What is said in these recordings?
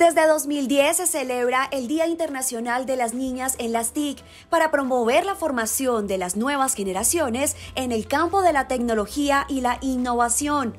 Desde 2010 se celebra el Día Internacional de las Niñas en las TIC para promover la formación de las nuevas generaciones en el campo de la tecnología y la innovación.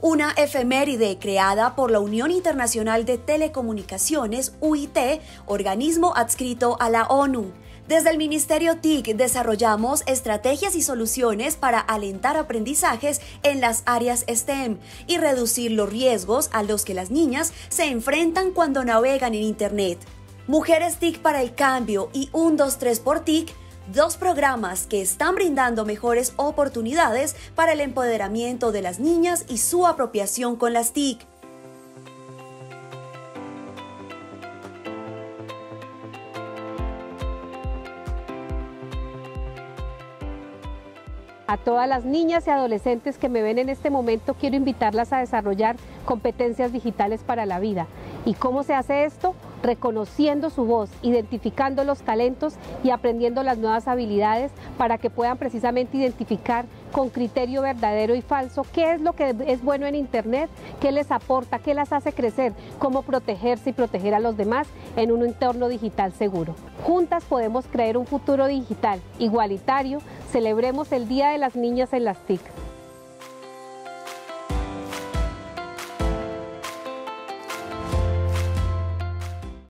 Una efeméride creada por la Unión Internacional de Telecomunicaciones, UIT, organismo adscrito a la ONU. Desde el Ministerio TIC desarrollamos estrategias y soluciones para alentar aprendizajes en las áreas STEM y reducir los riesgos a los que las niñas se enfrentan cuando navegan en Internet. Mujeres TIC para el Cambio y 123 por TIC dos programas que están brindando mejores oportunidades para el empoderamiento de las niñas y su apropiación con las TIC. A todas las niñas y adolescentes que me ven en este momento quiero invitarlas a desarrollar competencias digitales para la vida. ¿Y cómo se hace esto? reconociendo su voz, identificando los talentos y aprendiendo las nuevas habilidades para que puedan precisamente identificar con criterio verdadero y falso qué es lo que es bueno en Internet, qué les aporta, qué las hace crecer, cómo protegerse y proteger a los demás en un entorno digital seguro. Juntas podemos crear un futuro digital igualitario. Celebremos el Día de las Niñas en las TIC.